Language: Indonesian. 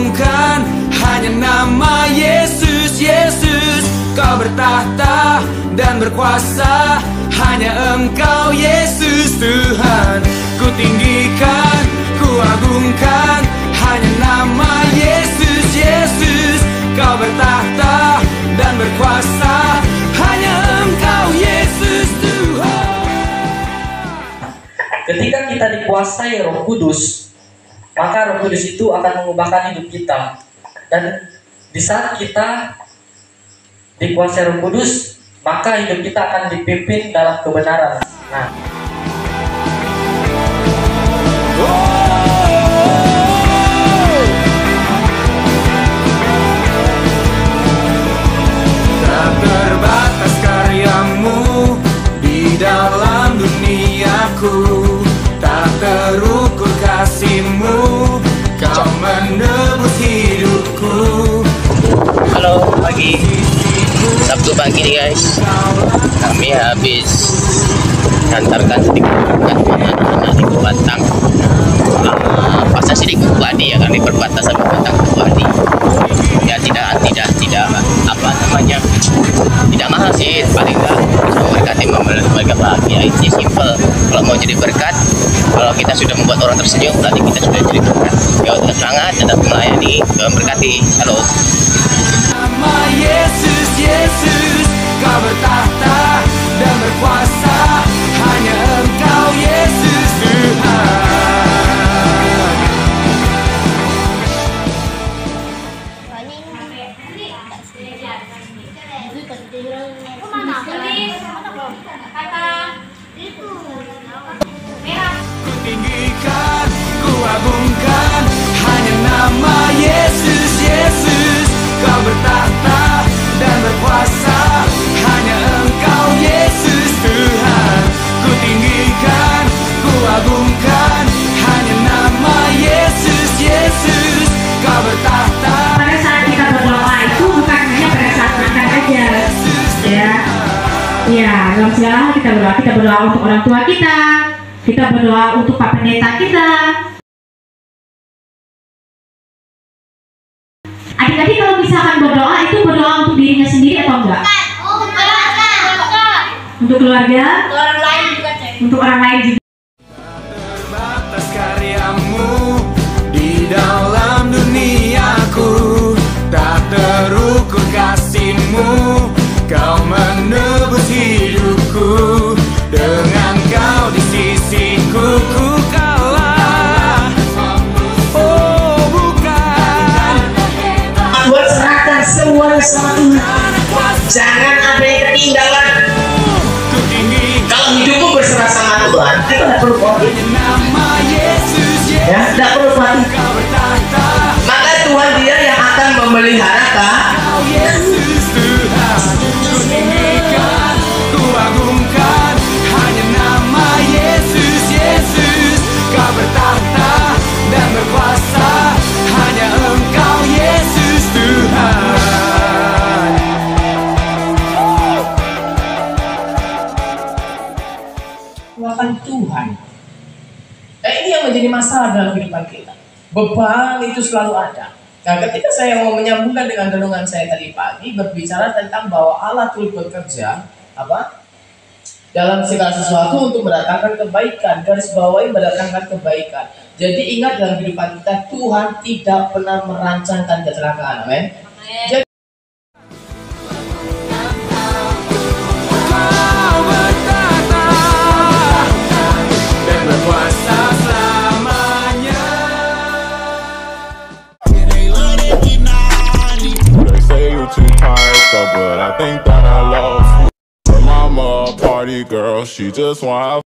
agungkan hanya nama Yesus Yesus. Kau bertahta dan berkuasa. Hanya Engkau Yesus Tuhan. Ku tinggikan, ku agungkan hanya nama Yesus Yesus. Kau bertahta dan berkuasa. Hanya Engkau Yesus Tuhan. Ketika kita dikuasai Roh Kudus, maka Roh Kudus itu akan mengubahkan hidup kita. Dan di saat kita dikuasai Roh Kudus, maka hidup kita akan dipimpin dalam kebenaran. Nah, Sabtu pagi nih guys. Kami habis Hantarkan sedikit berkat anak-anak di Batang. Uh, Pasnya sih di Kukuadi ya? Kan di perbatasan Batang Kukuadi Ya tidak tidak tidak apa namanya tidak mahal sih. Paling enggak bisa memberkati membuat mereka bahagia. Itu simple. Kalau mau jadi berkat kalau kita sudah membuat orang tersenyum berarti kita sudah jadi berkat. Ya semangat tetap melayani Tuhan berkati halo Yesus, Kau bertahta dan berkuasa Hanya Engkau Yesus Tuhan. Ku tinggikan, ku agungkan dalam segala hal kita berdoa kita berdoa untuk orang tua kita kita berdoa untuk pak pendeta kita. Adik-adik kalau misalkan berdoa itu berdoa untuk dirinya sendiri atau enggak? Untuk keluarga? Untuk orang lain juga terbatas sama Tuhan jangan ada yang ketinggalan. Kalau hidupmu berserah sama Tuhan kita tidak perlu khawatir. Ya tidak perlu khawatir. Maka Tuhan dia yang akan memelihara Kau masalah dalam kehidupan kita. Beban itu selalu ada. Nah ketika saya mau menyambungkan dengan renungan saya tadi pagi berbicara tentang bahwa Allah turut bekerja apa? Dalam segala sesuatu untuk mendatangkan kebaikan garis bawahi mendatangkan kebaikan. Jadi ingat dalam kehidupan kita Tuhan tidak pernah merancangkan kecelakaan amin. Jadi I think that I lost. Her mama, a party girl, she just want